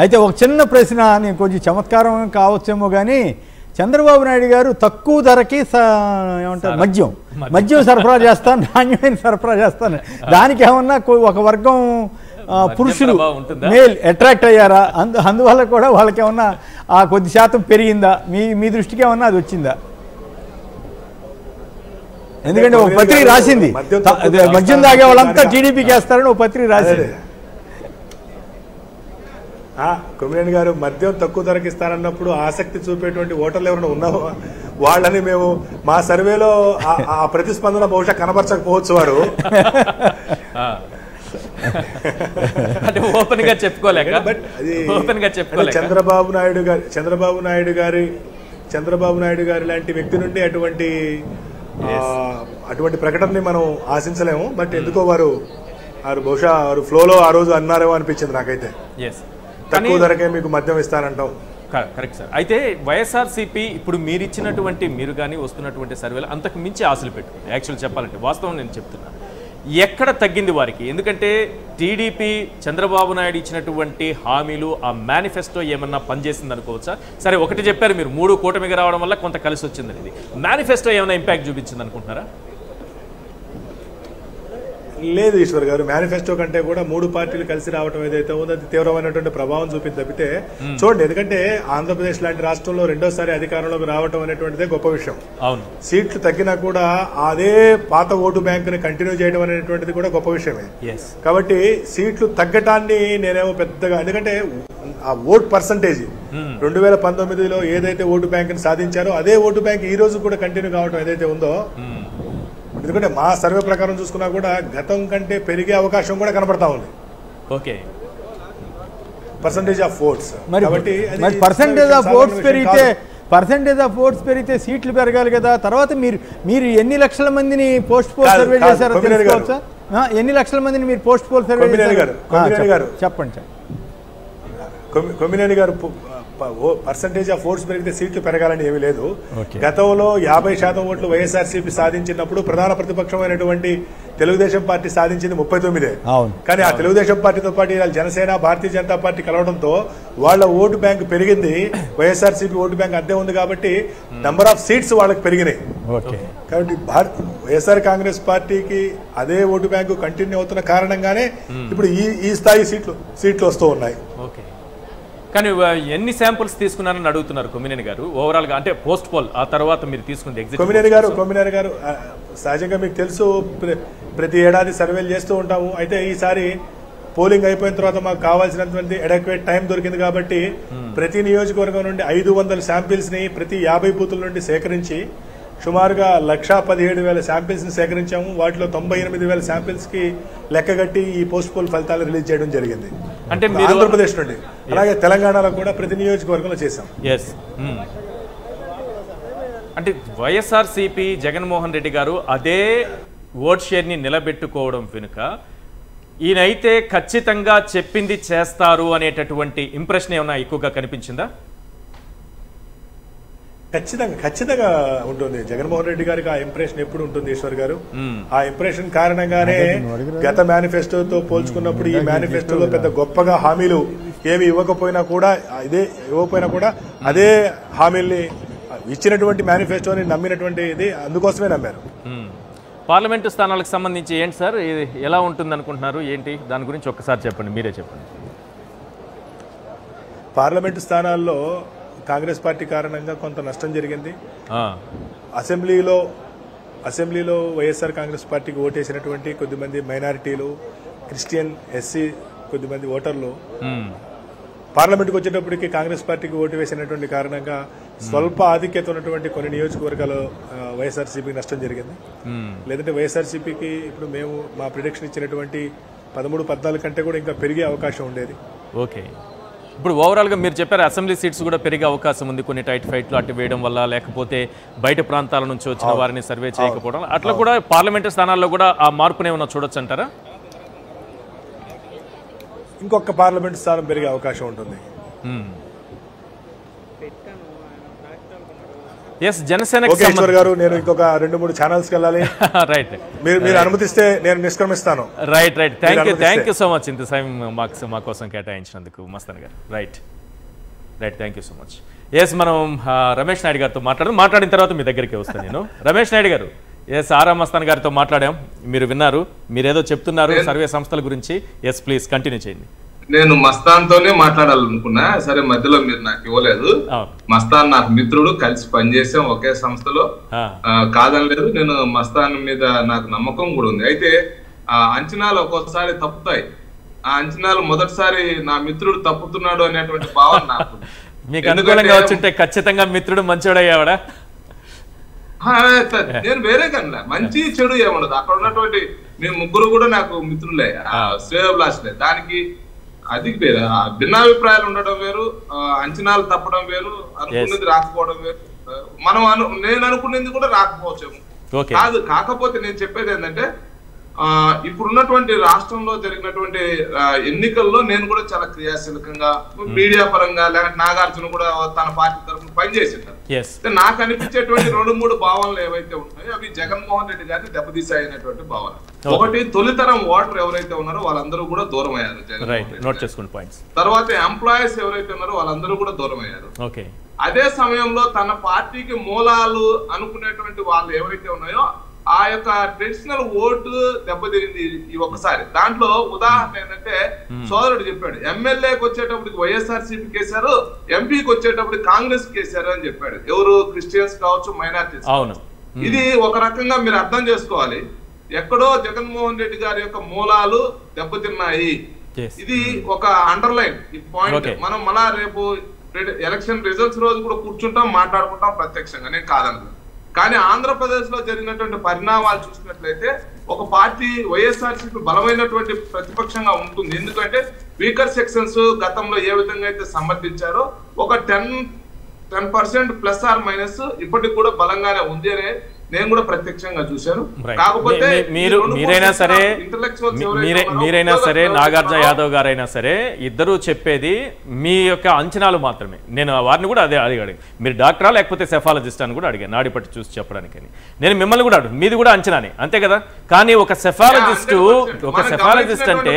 అయితే ఒక చిన్న ప్రశ్న నేను కొంచెం చమత్కారం కావచ్చేమో కానీ చంద్రబాబు నాయుడు గారు తక్కువ ధరకి ఏమంటారు మద్యం. మద్యం. సరఫరా చేస్తాను నాణ్యమైన సరఫరా చేస్తాను. దానికి ఏమన్నా ఒక వర్గం పురుషులు? మేల్ అట్రాక్ట్ అయ్యారా? అందు అందువల్ల కూడా వాళ్ళకి ఏమన్నా ఆ కొద్ది శాతం పెరిగిందా? మీ మీ దృష్టికి ఏమన్నా అది వచ్చిందా? ఎందుకంటే ఒక పత్రిక రాసింది. మద్యం తాగే వాళ్ళంతా. టీడీపీకి వేస్తారని ఒక పత్రిక రాసింది. ఆ, కొమ్మినేని గారు మద్యం తక్కువ ధరకి ఇస్తానన్నప్పుడు ఆసక్తి చూపేటువంటి ఓటర్లు ఎవరైనా ఉన్నామో వాళ్ళని మేము మా సర్వేలో ఆ- ప్రతిస్పందన బహుశా కనబరచకపోవచ్చు వారు. అంటే ఓపెన్గా చెప్పుకోలేక బట్ అది ఓపెన్గా చెప్పుకోలేక? చంద్రబాబు నాయుడు గారి చంద్రబాబు నాయుడు గారి చంద్రబాబు నాయుడు గారి లాంటి వ్యక్తి నుండి అటువంటి అటువంటి ప్రకటనని మనం ఆశించలేము. బట్ ఎందుకో వారు వారు బహుశా వారు ఫ్లోలో ఆ రోజు అన్నారేమో అనిపించింది నాకైతే. ఎస్ తక్కువ ధరకే మీకు మద్యం ఇస్తానంటాం కరెక్ట్ సార్ అయితే వైఎస్ఆర్సీపీ ఇప్పుడు మీరు ఇచ్చినటువంటి మీరు కానీ వస్తున్నటువంటి సర్వేలు అంతకు మించి ఆశలు పెట్టుకుంది. యాక్చువల్ చెప్పాలంటే వాస్తవం నేను చెప్తున్నా. ఎక్కడ తగ్గింది వారికి? ఎందుకంటే టీడీపీ చంద్రబాబు నాయుడు ఇచ్చినటువంటి హామీలు ఆ మేనిఫెస్టో ఏమన్నా పనిచేసింది అనుకోవచ్చా సరే ఒకటి చెప్పారు మీరు. మూడు కూటమిగా రావడం వల్ల కొంత కలిసి వచ్చింది అనేది మేనిఫెస్టో ఏమైనా ఇంపాక్ట్ చూపించింది అనుకుంటున్నారా లేదు ఈశ్వర్ గారు. మేనిఫెస్టో కంటే కూడా మూడు పార్టీలు కలిసి రావడం ఏదైతే ఉందో అది తీవ్రమైనటువంటి ప్రభావం చూపింది తప్పితే చూడండి ఎందుకంటే ఆంధ్రప్రదేశ్ లాంటి రాష్ట్రంలో రెండోసారి అధికారంలోకి రావడం అనేటువంటిదే గొప్ప విషయం. అవును. సీట్లు తగ్గినా కూడా అదే పాత ఓటు బ్యాంకుని కంటిన్యూ చేయడం అనేటువంటిది కూడా గొప్ప విషయమే. కాబట్టి సీట్లు తగ్గటాన్ని నేనేమో పెద్దగా ఎందుకంటే ఆ ఓట్ పర్సంటేజ్ రెండు వేల పంతొమ్మిదిలో ఏదైతే ఓటు బ్యాంకుని సాధించారో అదే ఓటు బ్యాంక్ ఈ రోజు కూడా కంటిన్యూ కావడం ఏదైతే ఉందో ఎందుకంటే మా సర్వే ప్రకారం చూసుకున్నా కూడా గతం కంటే పెరిగే అవకాశం కూడా కనబడతా ఉంది. ఓకే. పర్సంటేజ్ ఆఫ్ ఓట్స్ కాబట్టి పర్సంటేజ్ ఆఫ్ ఓట్స్ పెరిగితే. పర్సంటేజ్ ఆఫ్ ఓట్స్ పెరిగితే సీట్లు పెరగాలి కదా. తర్వాత మీరు మీరు ఎన్ని లక్షల మందిని పోస్ట్ పోల్ సర్వే చేశారో. తెలుసుకోవచ్చా? ఎన్ని లక్షల మందిని మీరు పోస్ట్ పోల్ సర్వే చెప్పండి, గారు. చెప్పండి చెప్పండి. కొమ్మి- Kommineni garu percentage of votes పెరిగితే సీట్లు పెరగాలని ఏమీ లేదు. గతంలో యాభై శాతం ఓట్లు వైఎస్ఆర్సీపీ సాధించినప్పుడు ప్రధాన ప్రతిపక్షమైనటువంటి తెలుగుదేశం పార్టీ సాధించింది ముప్పై తొమ్మిదే. కానీ ఆ తెలుగుదేశం పార్టీతో పాటు ఇవాళ జనసేన భారతీయ జనతా పార్టీ కలవడంతో వాళ్ళ ఓటు బ్యాంక్ పెరిగింది. వైఎస్ఆర్సీపీ ఓటు బ్యాంక్ అద్దె ఉంది కాబట్టి నంబర్ ఆఫ్ సీట్స్ వాళ్ళకి పెరిగినాయి. ఓకే. కాబట్టి భారత్ వైఎస్ఆర్ కాంగ్రెస్ పార్టీకి అదే ఓటు బ్యాంకు కంటిన్యూ అవుతున్న కారణంగానే ఇప్పుడు ఈ ఈ స్థాయి సీట్లు సీట్లు వస్తూ ఉన్నాయి. కానీ ఎన్ని శాంపుల్స్ తీసుకున్నారని అడుగుతున్నారు కొమ్మినేని గారు? ఓవరాల్గా అంటే పోస్ట్ పోల్ ఆ తర్వాత మీరు తీసుకుంది ఎగ్జిట్ కొమ్మినేని గారు కొమ్మినేని గారు సహజంగా మీకు తెలుసు ప్ర- ప్రతి ఏడాది సర్వేలు చేస్తూ ఉంటాము. అయితే ఈసారి పోలింగ్ అయిపోయిన తర్వాత మాకు కావాల్సినటువంటి అడక్వేట్ టైం దొరికింది కాబట్టి ప్రతి నియోజకవర్గం నుండి ఐదు వందల శాంపిల్స్ని ప్రతి యాభై బూతుల నుండి సేకరించి సుమారుగా లక్షా పదిహేడు వేల శాంపిల్స్ని సేకరించాము. వాటిలో తొంభై ఎనిమిది వేల శాంపిల్స్కి లెక్కగట్టి ఈ పోస్ట్ పోల్ ఫలితాలు రిలీజ్ చేయడం జరిగింది. అంటే మీరు- ఆంధ్రప్రదేశ్ నుండి. అలాగే తెలంగాణలో కూడా ప్రతి నియోజకవర్గంలో చేశాం. ఎస్ అంటే వైఎస్ఆర్సిపి జగన్మోహన్ రెడ్డి గారు అదే ఓట్ షేర్ని నిలబెట్టుకోవడం వెనుక ఈయనైతే ఖచ్చితంగా చెప్పింది చేస్తారు అనేటటువంటి ఇంప్రెషన్ ఏమైనా ఎక్కువగా కనిపించిందా? ఖచ్చితంగా ఖచ్చితంగా ఉంటుంది. జగన్మోహన్ రెడ్డి గారికి ఆ ఇంప్రెషన్ ఎప్పుడు ఉంటుంది ఈశ్వర్ గారు? ఆ ఇంప్రెషన్ కారణంగానే గత మేనిఫెస్టోతో పోల్చుకున్నప్పుడు ఈ మేనిఫెస్టోలో పెద్ద గొప్పగా హామీలు ఏమి ఇవ్వకపోయినా కూడా ఇదే ఇవ్వకపోయినా కూడా అదే హామీల్ని ఇచ్చినటువంటి మేనిఫెస్టోని నమ్మినటువంటి ఇది అందుకోసమే నమ్మారు. మ్మ్. పార్లమెంటు స్థానాలకు సంబంధించి ఏంటి సార్? ఇది ఎలా ఉంటుంది అనుకుంటున్నారు ఏంటి? దాని గురించి ఒక్కసారి చెప్పండి. మీరే చెప్పండి. పార్లమెంటు స్థానాల్లో కాంగ్రెస్ పార్టీ కారణంగా కొంత నష్టం జరిగింది. అసెంబ్లీలో అసెంబ్లీలో వైఎస్ఆర్ కాంగ్రెస్ పార్టీకి ఓటేసినటువంటి కొద్దిమంది మైనారిటీలు క్రిస్టియన్ ఎస్సీ కొద్దిమంది ఓటర్లు. పార్లమెంట్కి వచ్చేటప్పటికి కాంగ్రెస్ పార్టీకి ఓటు వేసినటువంటి కారణంగా స్వల్ప ఆధిక్యత ఉన్నటువంటి కొన్ని నియోజకవర్గాలు వైఎస్ఆర్సీపీకి నష్టం జరిగింది. లేదంటే వైఎస్ఆర్సీపీకి ఇప్పుడు మేము మా ప్రిడిక్షన్ ఇచ్చినటువంటి పదమూడు పద్నాలుగు కంటే కూడా ఇంకా పెరిగే అవకాశం ఉండేది. ఓకే. ఇప్పుడు ఓవరాల్గా మీరు చెప్పారు అసెంబ్లీ సీట్స్ కూడా పెరిగే అవకాశం ఉంది. కొన్ని టైట్ ఫైట్లు అటు వేయడం వల్ల లేకపోతే బయట ప్రాంతాల నుంచి వచ్చిన వారిని సర్వే చేయకపోవడం. అట్లా కూడా పార్లమెంటు స్థానాల్లో కూడా ఆ మార్పునే ఏమన్నా చూడొచ్చు అంటారా? ఇంకొక పార్లమెంట్ స్థానం పెరిగే అవకాశం ఉంటుంది. ఎస్ ఈశ్వర్ గారు నేను ఇంకొక రెండు మూడు ఛానల్స్కి వెళ్ళాలి. రైట్ మీరు మీరు అనుమతిస్తే నేను నిష్క్రమిస్తాను. Right right thank you. Thank you so much ఇంత సమయం మాకు మా కోసం కేటాయించినందుకు మస్తాన్ గారు. Right right thank you so much yes మనం రమేష్ నాయుడు గారితో మాట్లాడడం మాట్లాడిన తర్వాత మీ దగ్గరికి వస్తాను నేను. రమేష్ నాయుడు గారు. ఎస్ ఆరా మస్తాన్ గారితో మాట్లాడాం. మీరు విన్నారు మీరు ఏదో చెప్తున్నారు సర్వే సంస్థల గురించి. ఎస్ ప్లీజ్ కంటిన్యూ చేయండి. నేను మస్తాన్ తోనే మాట్లాడాలనుకున్నా. సరే మధ్యలో మీరు నాకు ఇవ్వలేదు. మస్తాన్ నాకు మిత్రుడు కలిసి పనిచేసాం ఒకే సంస్థలో. కాదనలేదు. నేను మస్తాన్ మీద నాకు నమ్మకం కూడా ఉంది. అయితే ఆ అంచనాలు ఒక్కొక్కసారి తప్పుతాయి. ఆ అంచనాలు మొదటిసారి నా మిత్రుడు తప్పుతున్నాడు అనేటువంటి భావన నాకు మీకు అనుకూలంగా వచ్చుంటే ఖచ్చితంగా మిత్రుడు మంచోడయ్యావాడా నేను వేరే కన్నా. మంచి చెడు ఏముండదు. అక్కడ ఉన్నటువంటి మేము ముగ్గురు కూడా నాకు మిత్రులే. ఆ, శ్రేయోభిలాషులే. దానికి అది వేరు. భిన్నాభిప్రాయాలు ఉండడం వేరు అంచనాలు తప్పడం వేరు అనుకున్నది రాకపోవడం వేరు. మనం అను నేను అనుకున్నది కూడా రాకపోవచ్చేమో. ఓకే కాదు కాకపోతే నేను చెప్పేది ఏంటంటే ఇప్పుడున్నటువంటి రాష్ట్రంలో జరిగినటువంటి ఎన్నికల్లో నేను కూడా చాలా క్రియాశీలకంగా మీడియా పరంగా లేకపోతే నాగార్జున కూడా తన పార్టీ తరఫున పనిచేసింటారు. నాకు అనిపించేటువంటి రెండు మూడు భావనలు ఏవైతే ఉన్నాయో అవి జగన్మోహన్ రెడ్డి గారిని దెబ్బతీసాయనేటువంటి భావన. ఒకటి తొలితరం ఓటర్ ఎవరైతే ఉన్నారో వాళ్ళందరూ కూడా దూరం అయ్యారు పాయింట్స్ తర్వాత ఎంప్లాయీస్ ఎవరైతే ఉన్నారో వాళ్ళందరూ కూడా దూరం అయ్యారు అదే సమయంలో తన పార్టీకి మూలాలు అనుకునేటువంటి వాళ్ళు ఏవైతే ఉన్నాయో ఆ యొక్క ట్రెడిషనల్ ఓటు దెబ్బతిరింది ఈ ఒక్కసారి. దాంట్లో ఉదాహరణ ఏంటంటే సోదరుడు చెప్పాడు ఎమ్మెల్యేకి వచ్చేటప్పటికి వైఎస్ఆర్ సిపికి వేశారు ఎంపీకి వచ్చేటప్పటికి కాంగ్రెస్కి వేశారు అని చెప్పాడు. ఎవరు? క్రిస్టియన్స్ కావచ్చు మైనార్టీస్ అవును. ఇది ఒక రకంగా మీరు అర్థం చేసుకోవాలి. ఎక్కడో జగన్మోహన్ రెడ్డి గారి యొక్క మూలాలు దెబ్బతిన్నాయి. ఇది ఒక అండర్లైన్ ఈ పాయింట్. మనం మళ్ళా రేపు ఎలక్షన్ రిజల్ట్స్ రోజు కూడా కూర్చుంటాం మాట్లాడుకుంటాం ప్రత్యక్షంగా. నేను కాదను కానీ ఆంధ్రప్రదేశ్లో జరిగినటువంటి పరిణామాలు చూసినట్లయితే ఒక పార్టీ వైఎస్ఆర్సీపీ బలమైనటువంటి ప్రతిపక్షంగా ఉంటుంది. ఎందుకంటే వీకర్ సెక్షన్స్ గతంలో ఏ విధంగా అయితే సమర్థించారో ఒక ten ten percent plus or minus ఇప్పటికి కూడా బలంగానే ఉంది అనే నేను కూడా ప్రత్యక్షంగా చూశాను. కాకపోతే మీరు మీరైనా సరే మీరైనా సరే నాగార్జున యాదవ్ గారైనా సరే ఇద్దరు చెప్పేది మీ యొక్క అంచనాలు మాత్రమే. నేను వారిని కూడా అదే అడిగాడు మీరు డాక్టరా లేకపోతే సెఫాలజిస్ట్ అని కూడా అడిగాను. నాడి పట్టి చూసి చెప్పడానికని. నేను మిమ్మల్ని కూడా అడుగు మీది కూడా అంచనానే. అంతే కదా? కానీ ఒక సెఫాలజిస్ట్ ఒక సెఫాలజిస్ట్ అంటే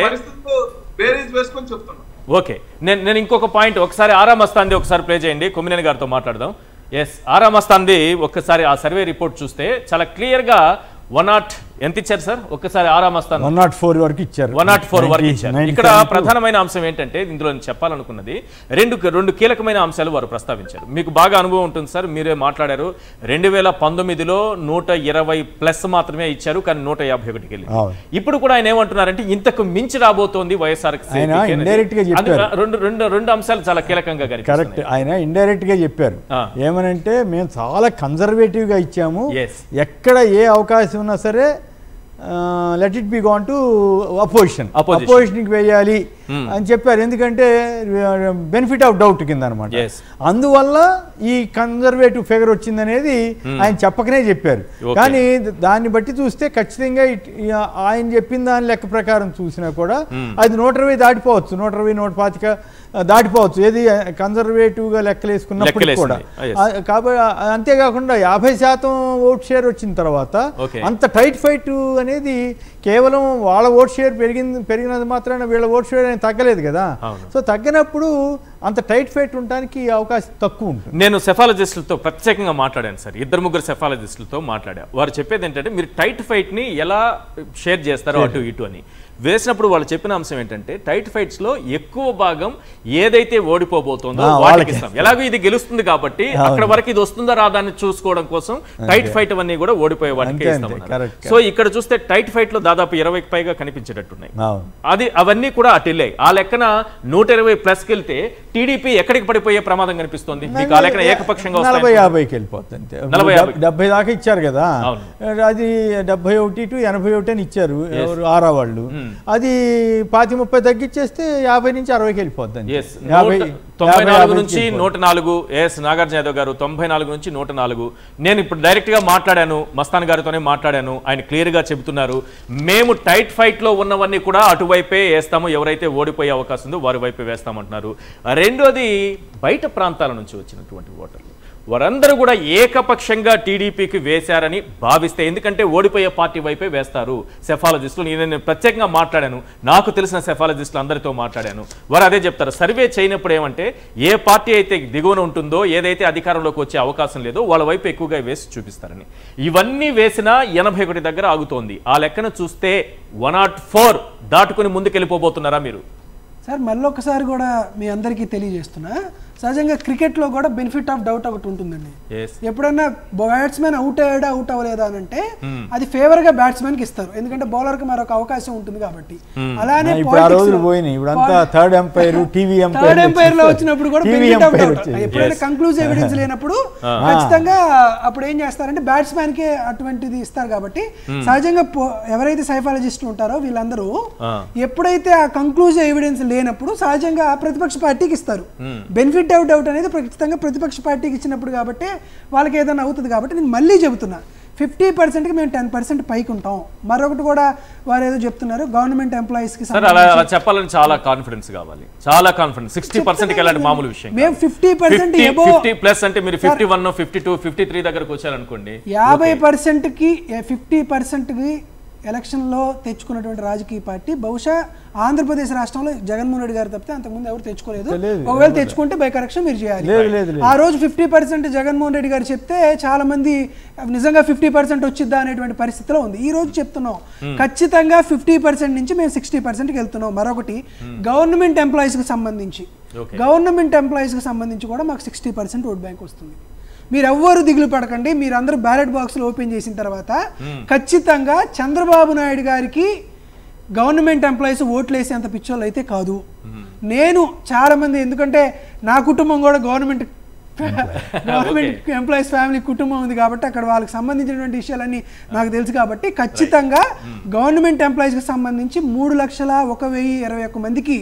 ఓకే. నేను నేను ఇంకొక పాయింట్. ఒకసారి ఆరా మస్తాంది ఒకసారి ప్లే చేయండి. కొమ్మినేని గారితో మాట్లాడదాం. ఎస్ ఆరా మస్తాంది ఒక్కసారి ఆ సర్వే రిపోర్ట్ చూస్తే చాలా క్లియర్గా వన్ నాట్ ఎంత ఇచ్చారు సార్? ఒక్కసారి ఆరా మస్తాన్ వన్ నాట్ ఫోర్ వరకు ఇచ్చారు. వన్ నాట్ ఫోర్ వరకు 90, ఇచ్చారు. 97 ఇక్కడ ప్రధానమైన అంశం ఏంటంటే ఇందులో నేను చెప్పాలనుకున్నది రెండు రెండు కీలకమైన అంశాలు వారు ప్రస్తావించారు. మీకు బాగా అనుభవం ఉంటుంది సార్ మీరే మాట్లాడారు. రెండు వేల పంతొమ్మిదిలో నూట ఇరవై ప్లస్ మాత్రమే ఇచ్చారు కానీ నూట యాభై ఒకటికి వెళ్ళి. ఇప్పుడు కూడా ఆయన ఏమంటున్నారంటే ఇంతకు మించి రాబోతోంది వైఎస్ఆర్. రెండు రెండు రెండు అంశాలు చాలా కీలకంగా కరెక్ట్ ఆయన ఇండైరెక్ట్గా చెప్పారు. ఏమనంటే మేము చాలా కన్జర్వేటివ్గా ఇచ్చాము. ఎక్కడ ఏ అవకాశం ఉన్నా సరే let it be gone to opposition. అపోజిషన్కి వేయాలి అని చెప్పారు. ఎందుకంటే బెనిఫిట్ ఆఫ్ డౌట్ కింద అనమాట. అందువల్ల ఈ కన్జర్వేటివ్ ఫిగర్ వచ్చిందనేది ఆయన చెప్పకనే చెప్పారు. కానీ దాన్ని బట్టి చూస్తే ఖచ్చితంగా ఆయన చెప్పిన దాని లెక్క ప్రకారం చూసినా కూడా అది నూట ఇరవై దాటిపోవచ్చు. నూట ఇరవై నూట పాతిక దాటిపోవచ్చు. ఏది కన్జర్వేటివ్గా లెక్కలేసుకున్నప్పటికీ కూడా. Ah, కాబట్టి అంతేకాకుండా యాభై శాతం ఓట్ షేర్ వచ్చిన తర్వాత. అంత టైట్ ఫైట్ అనేది కేవలం వాళ్ళ ఓట్ షేర్ పెరిగింది పెరిగినది మాత్రాన వీళ్ళ ఓట్ షేర్ అనేది తగ్గలేదు కదా. సో తగ్గినప్పుడు అంత టైట్ ఫైట్ ఉండడానికి అవకాశం తక్కువ ఉంటుంది. నేను సెఫాలజిస్టులతో ప్రత్యేకంగా మాట్లాడాను సార్. ఇద్దరు ముగ్గురు సెఫాలజిస్టులతో మాట్లాడా. వారు చెప్పేది ఏంటంటే మీరు టైట్ ఫైట్ని ఎలా షేర్ చేస్తారో అటు ఇటు అని. వేసినప్పుడు వాళ్ళు చెప్పిన అంశం ఏంటంటే టైట్ ఫైట్స్లో ఎక్కువ భాగం ఏదైతే ఓడిపోబోతోందో వాళ్ళకి వాళ్ళకి. ఇస్తాం. ఎలాగో ఇది గెలుస్తుంది కాబట్టి అక్కడ వరకు ఇది వస్తుందా రాదా అని చూసుకోవడం కోసం టైట్ ఫైట్ అవన్నీ కూడా ఓడిపోయే వాటికి correct, సో ఇక్కడ చూస్తే టైట్ ఫైట్లో దాదాపు ఇరవైకి పైగా కనిపించేటట్టున్నాయి. అది అవన్నీ కూడా అటు వెళ్ళాయి. ఆ లెక్కన నూట ఇరవై ప్లస్కి వెళ్తే టీడీపీ ఎక్కడికి పడిపోయే ప్రమాదం కనిపిస్తోంది? ఏకపక్షంగా నలభై యాభైకి వెళ్ళిపోతుంది. డెబ్బై దాకా ఇచ్చారు కదా. అది డెబ్బై ఒకటి టు ఎనభై ఒకటి అని ఇచ్చారు ఎవరు ఆరా వాళ్ళు అది పాతి ముప్పై తగ్గించేస్తే యాభై నుంచి అరవైకి. ఎస్ యాభై తొంభై నాలుగు నుంచి. నూట నాలుగు. ఎస్ నాగార్జున యాదవ్ గారు తొంభై నాలుగు నుంచి నూట నాలుగు. నేను ఇప్పుడు డైరెక్ట్గా మాట్లాడాను మస్తాన్ గారితోనే మాట్లాడాను ఆయన క్లియర్గా చెబుతున్నారు. మేము టైట్ ఫైట్లో ఉన్నవన్నీ కూడా అటువైపే వేస్తాము ఎవరైతే ఓడిపోయే అవకాశం ఉందో వారి వైపే వేస్తామంటున్నారు. రెండోది బయట ప్రాంతాల నుంచి వచ్చినటువంటి ఓటర్లు. వారందరూ కూడా ఏకపక్షంగా టీడీపీకి వేశారని భావిస్తే ఎందుకంటే ఓడిపోయే పార్టీ వైపే వేస్తారు. సెఫాలజిస్టులు నేను ప్రత్యేకంగా మాట్లాడాను. నాకు తెలిసిన సెఫాలజిస్టులు అందరితో మాట్లాడాను. వారు అదే చెప్తారు. సర్వే చేయనప్పుడు ఏమంటే ఏ పార్టీ అయితే దిగువన ఉంటుందో ఏదైతే అధికారంలోకి వచ్చే అవకాశం లేదో వాళ్ళ వైపు ఎక్కువగా వేసి చూపిస్తారని. ఇవన్నీ వేసినా ఎనభై ఒకటి దగ్గర ఆగుతోంది. ఆ లెక్కన చూస్తే వన్ నాట్ ఫోర్ దాటుకుని ముందుకెళ్ళిపోబోతున్నారా మీరు? సార్ మళ్ళీ ఒకసారి కూడా మీ అందరికీ తెలియజేస్తున్నా. సహజంగా క్రికెట్లో కూడా బెనిఫిట్ ఆఫ్ డౌట్ ఒకటి ఉంటుందండి. Yes. ఎప్పుడన్నా బ్యాట్స్మెన్ అవుట్ అయ్యాడా అవుట్ అవ్వలేదా అని అంటే అది ఫేవర్గా బ్యాట్స్మెన్కి ఇస్తారు. ఎందుకంటే బౌలర్కి మరొక అవకాశం ఉంటుంది కాబట్టి. అలానే ఇప్పుడు ఆ రోజులు పోయినాయి. ఇప్పుడు అంతా థర్డ్ ఎంపైర్ టీవీ థర్డ్ ఎంపైర్లో వచ్చినప్పుడు కూడా బెనిఫిట్ ఆఫ్ డౌట్ ఎప్పుడైనా కంక్లూజివ్ ఎవిడెన్స్ లేనప్పుడు ఖచ్చితంగా అప్పుడు ఏం చేస్తారంటే బ్యాట్స్మెన్ కే అటువంటిది ఇస్తారు కాబట్టి సహజంగా పో- ఎవరైతే సైఫాలజిస్టులు ఉంటారో వీళ్ళందరూ ఎప్పుడైతే ఆ కంక్లూజివ్ ఎవిడెన్స్ లేనప్పుడు సహజంగా ప్రతిపక్ష పార్టీకి ఇస్తారు. బెనిఫిట్ ఆఫ్ డౌట్ అనేది ఖచ్చితంగా ప్రతిపక్ష పార్టీకి ఇచ్చినప్పుడు కాబట్టి వాళ్ళకి ఏదైనా అవుతుంది కాబట్టి నేను మళ్ళీ చెబుతున్నా. ఫిఫ్టీ పర్సెంట్కి మేము టెన్ పర్సెంట్ పైకి ఉంటాం. మరొకటి కూడా వారు ఏదో చెప్తున్నారు గవర్నమెంట్ ఎంప్లాయీస్కి సార్ అలా అలా చెప్పాలని చాలా కాన్ఫిడెన్స్ కావాలి. చాలా కాన్ఫిడెన్స్ సిక్స్టీ పర్సెంట్ ఎలాంటి మామూలు విషయం మేము ఫిఫ్టీ పర్సెంట్ ఫిఫ్టీ ప్లస్ అంటే మీరు fifty one fifty two fifty three దగ్గరకు వచ్చారనుకోండి యాభై పర్సెంట్కి ఫిఫ్టీ పర్సెంట్కి ఎలక్షన్లో తెచ్చుకున్నటువంటి రాజకీయ పార్టీ బహుశా ఆంధ్రప్రదేశ్ రాష్ట్రంలో జగన్మోహన్ రెడ్డి గారు తప్పితే అంతకుముందు ఎవరు తెచ్చుకోలేదు. లేదు, ఒకవేళ తెచ్చుకుంటే బై కరెక్షన్ మీరు చేయాలి. ఆ రోజు ఫిఫ్టీ పర్సెంట్ జగన్మోహన్ రెడ్డి గారు చెప్తే చాలా మంది నిజంగా ఫిఫ్టీ పర్సెంట్ వచ్చిద్దా అనేటువంటి పరిస్థితిలో ఉంది. ఈ రోజు చెప్తున్నాం. ఖచ్చితంగా ఫిఫ్టీ పర్సెంట్ నుంచి మేము సిక్స్టీ పర్సెంట్కి వెళ్తున్నాం. మరొకటి గవర్నమెంట్ ఎంప్లాయీస్కి సంబంధించి. గవర్నమెంట్ ఎంప్లాయీస్కి సంబంధించి కూడా మాకు సిక్స్టీ పర్సెంట్ ఓట్ బ్యాంక్ వస్తుంది. మీరు ఎవ్వరు దిగులు పడకండి మీరు అందరూ బ్యాలెట్ బాక్సులు ఓపెన్ చేసిన తర్వాత ఖచ్చితంగా చంద్రబాబు నాయుడు గారికి గవర్నమెంట్ ఎంప్లాయీస్ ఓట్లు వేసేంత పిచ్చోళ్ళు అయితే కాదు నేను చాలా మంది ఎందుకంటే నా కుటుంబం కూడా గవర్నమెంట్ గవర్నమెంట్ ఎంప్లాయీస్ ఫ్యామిలీ కుటుంబం ఉంది కాబట్టి అక్కడ వాళ్ళకి సంబంధించినటువంటి విషయాలన్నీ నాకు తెలుసు కాబట్టి ఖచ్చితంగా గవర్నమెంట్ ఎంప్లాయీస్కి సంబంధించి మూడు లక్షల ఒక వెయ్యి ఇరవై ఒక్క మందికి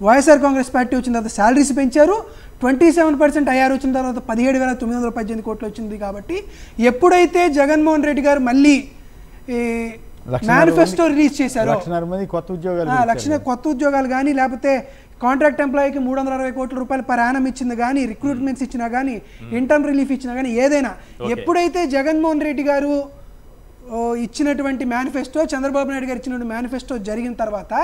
వైఎస్ఆర్ కాంగ్రెస్ పార్టీ వచ్చిన తర్వాత శాలరీస్ పెంచారు. ట్వంటీ సెవెన్ పర్సెంట్ ఐఆర్ వచ్చిన తర్వాత పదిహేడు వేల తొమ్మిది వందల పద్దెనిమిది కోట్లు వచ్చింది కాబట్టి ఎప్పుడైతే జగన్మోహన్ రెడ్డి గారు మళ్ళీ మేనిఫెస్టో రిలీజ్ చేశారో కొత్త ఉద్యోగాలు లక్షణ కొత్త ఉద్యోగాలు కానీ లేకపోతే కాంట్రాక్ట్ ఎంప్లాయీకి మూడు వందల అరవై కోట్ల రూపాయలు పర్ యానం ఇచ్చింది కానీ రిక్రూట్మెంట్స్ ఇచ్చినా కానీ ఇంటర్న్ రిలీఫ్ ఇచ్చినా కానీ ఏదైనా ఎప్పుడైతే జగన్మోహన్ రెడ్డి గారు ఇచ్చినటువంటి మేనిఫెస్టో చంద్రబాబు నాయుడు గారు ఇచ్చినటువంటి మేనిఫెస్టో జరిగిన తర్వాత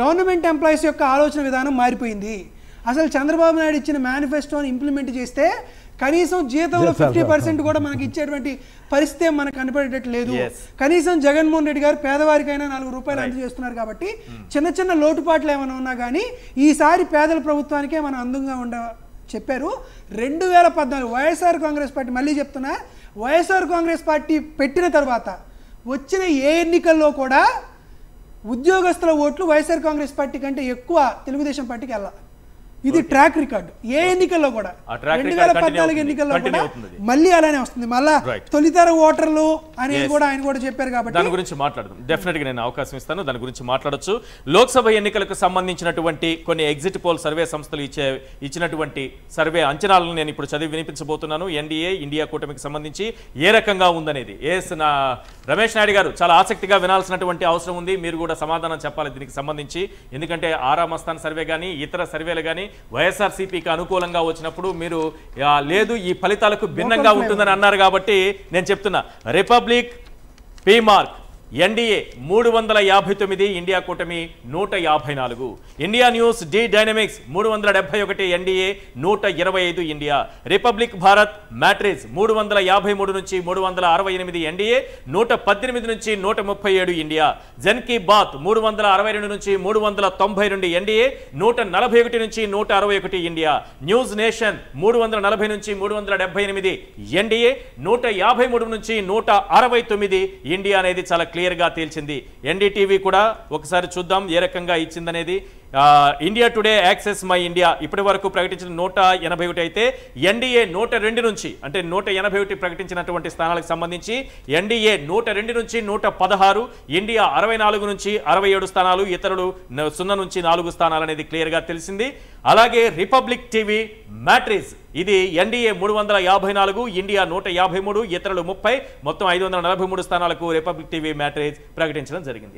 గవర్నమెంట్ ఎంప్లాయీస్ యొక్క ఆలోచన విధానం మారిపోయింది. అసలు చంద్రబాబు నాయుడు ఇచ్చిన మేనిఫెస్టోని ఇంప్లిమెంట్ చేస్తే కనీసం జీతంలో ఫిఫ్టీ పర్సెంట్ కూడా మనకి ఇచ్చేటువంటి పరిస్థితి మనకు కనపడేటట్టు లేదు. కనీసం జగన్మోహన్ రెడ్డి గారు పేదవారికైనా నాలుగు రూపాయలు అందజేస్తున్నారు కాబట్టి చిన్న చిన్న లోటుపాట్లు ఏమైనా ఉన్నా కానీ ఈసారి పేదల ప్రభుత్వానికే మనం అందంగా ఉండ చెప్పారు. రెండు వేల పద్నాలుగు వైఎస్ఆర్ కాంగ్రెస్ పార్టీ మళ్ళీ చెప్తున్నా వైఎస్ఆర్ కాంగ్రెస్ పార్టీ పెట్టిన తర్వాత వచ్చిన ఏ ఎన్నికల్లో కూడా ఉద్యోగస్తుల ఓట్లు వైఎస్ఆర్ కాంగ్రెస్ పార్టీ కంటే ఎక్కువ తెలుగుదేశం పార్టీకి వెళ్ళాలి. ఇది ట్రాక్ రికార్డ్ ఏ ఎన్నికల్లో కూడా? రెండు వేల పద్నాలుగు. ఎన్నికల్లో కూడా. మళ్ళీ అలానే వస్తుంది. మళ్ళా. తొలితర ఓటర్లు అనేది Yes. కూడా ఆయన కూడా చెప్పారు కాబట్టి దాని గురించి మాట్లాడదాం. డెఫినెట్గా నేను అవకాశం ఇస్తాను. దాని గురించి మాట్లాడొచ్చు. లోక్సభ ఎన్నికలకు సంబంధించినటువంటి కొన్ని ఎగ్జిట్ పోల్ సర్వే సంస్థలు ఇచ్చే ఇచ్చినటువంటి సర్వే అంచనాలను నేను ఇప్పుడు చదివి వినిపించబోతున్నాను. ఎన్డీఏ ఇండియా కూటమికి సంబంధించి ఏ రకంగా ఉందనేది. ఎస్ నా రమేష్ నాయుడు గారు చాలా ఆసక్తిగా వినాల్సినటువంటి అవసరం ఉంది. మీరు కూడా సమాధానం చెప్పాలి దీనికి సంబంధించి. ఎందుకంటే ఆరా మస్తాన్ సర్వే కానీ ఇతర సర్వేలు కానీ వైఎస్ఆర్సీపీకి అనుకూలంగా వచ్చినప్పుడు మీరు లేదు ఈ ఫలితాలకు భిన్నంగా ఉంటుందని అన్నారు కాబట్టి నేను చెప్తున్నా. Republic P mark. ఎన్డీఏ మూడు వందల యాభై తొమ్మిది ఇండియా కూటమి నూట యాభై నాలుగు. ఇండియా న్యూస్ డి డైనమిక్స్ మూడు వందల డెబ్బై ఒకటి ఎన్డీఏ నూట ఇరవై ఐదు ఇండియా. రిపబ్లిక్ భారత్ మ్యాట్రిజ్ మూడు వందల యాభై మూడు నుంచి మూడు వందల అరవై ఎనిమిది ఎన్డీఏ నూట పద్దెనిమిది నుంచి నూట ముప్పై ఏడు ఇండియా. జన్ కీ బాత్ మూడు వందల అరవై రెండు నుంచి మూడు వందల తొంభై రెండు ఎన్డీఏ నూట నలభై ఒకటి నుంచి నూట అరవై ఒకటి ఇండియా. న్యూస్ నేషన్ మూడు వందల నలభై నుంచి మూడు వందల డెబ్బై ఎనిమిది ఎన్డీఏ నూట యాభై మూడు నుంచి నూట అరవై తొమ్మిది ఇండియా అనేది చాలా క్లియర్గా తేల్చింది. ఎన్డీటీవీ కూడా ఒకసారి చూద్దాం ఏ రకంగా ఇచ్చిందనేది. India Today Axis My India ఇప్పటి వరకు ప్రకటించిన నూట ఎనభై ఒకటి అయితే ఎన్డీఏ నూట రెండు నుంచి అంటే నూట ఎనభై ఒకటి ప్రకటించినటువంటి స్థానాలకు సంబంధించి ఎన్డీఏ నూట రెండు నుంచి నూట పదహారు ఇండియా అరవై నాలుగు నుంచి అరవై ఏడు స్థానాలు ఇతరులు సున్నా నుంచి నాలుగు స్థానాలు అనేది క్లియర్గా తెలిసింది. అలాగే రిపబ్లిక్ టీవీ మ్యాట్రిజ్ ఇది ఎన్డీఏ మూడు వందల యాభై నాలుగు ఇండియా నూట యాభై మూడు ఇతరులు ముప్పై మొత్తం ఐదు వందల నలభై మూడు స్థానాలకు రిపబ్లిక్ టీవీ మ్యాట్రేజ్ ప్రకటించడం జరిగింది.